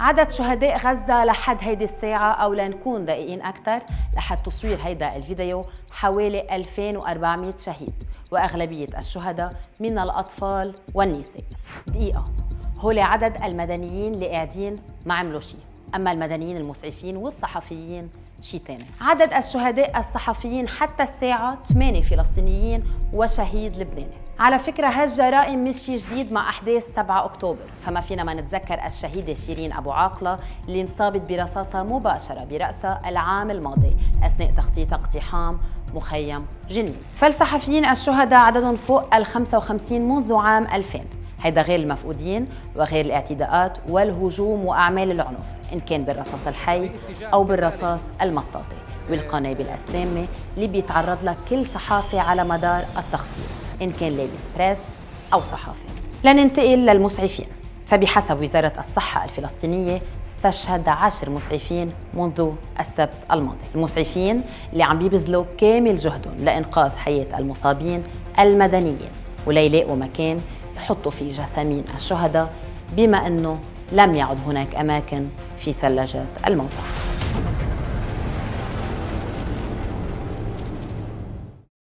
عدد شهداء غزة لحد هيدي الساعة أو لنكون دقيقين أكثر لحد تصوير هيدا الفيديو حوالي 2400 شهيد وأغلبية الشهداء من الأطفال والنساء. دقيقة. هول عدد المدنيين اللي قاعدين ما عملوا شيء. أما المدنيين المسعفين والصحفيين شيء ثاني عدد الشهداء الصحفيين حتى الساعة 8 فلسطينيين وشهيد لبناني. على فكرة هالجرائم مش شيء جديد مع أحداث 7 أكتوبر. فما فينا ما نتذكر الشهيدة شيرين أبو عاقلة اللي انصابت برصاصة مباشرة برأسها العام الماضي أثناء تخطيط اقتحام مخيم جنين فالصحفيين الشهداء عددهم فوق ال 55 منذ عام 2000 هيدا غير المفقودين وغير الاعتداءات والهجوم وأعمال العنف إن كان بالرصاص الحي أو بالرصاص المطاطي والقنابل السامه اللي بيتعرض لها كل صحافي على مدار التخطيط إن كان لابس بريس أو صحافي لننتقل للمسعفين. فبحسب وزارة الصحة الفلسطينية استشهد عشر مسعفين منذ السبت الماضي. المسعفين اللي عم بيبذلوا كامل جهدهم لإنقاذ حياة المصابين المدنيين وليلاقوا مكان يحطوا فيه جثامين الشهداء بما أنه لم يعد هناك أماكن في ثلاجات الموتى.